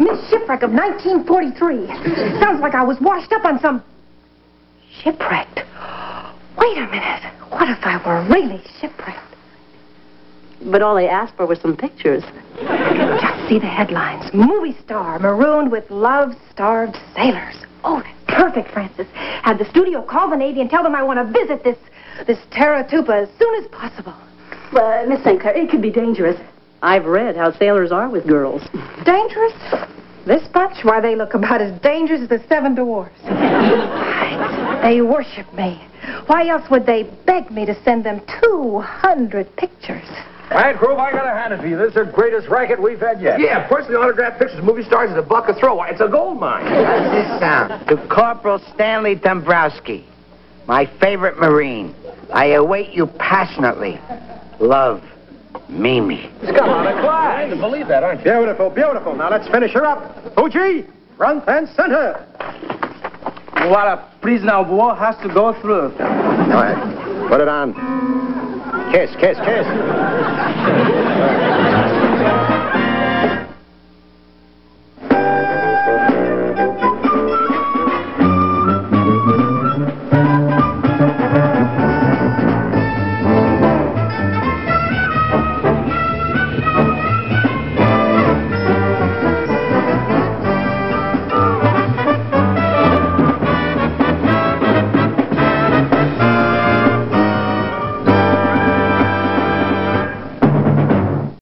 Miss Shipwreck of 1943. Sounds like I was washed up on some... Shipwrecked? Wait a minute. What if I were really shipwrecked? But all they asked for were some pictures. Just see the headlines. Movie star marooned with love-starved sailors. Oh, that's perfect, Francis. Have the studio call the Navy and tell them I want to visit this this Taratupa as soon as possible. Well, Miss St. Clair, it could be dangerous. I've read how sailors are with girls. Dangerous? This bunch? Why, they look about as dangerous as the Seven Dwarfs. they worship me. Why else would they beg me to send them 200 pictures? All right, Grove, I gotta hand it to you. This is the greatest racket we've had yet. Yeah, personally autographed pictures of movie stars is a buck a throw. It's a gold mine. How does this sound? To Corporal Stanley Dombrowski, my favorite Marine. I await you passionately. Love, Mimi. It's come out of class. I can believe that, aren't you? Beautiful, beautiful. Now let's finish her up. Fuji, front and center. What a prisoner of war has to go through. All right, put it on. Kiss, kiss, kiss.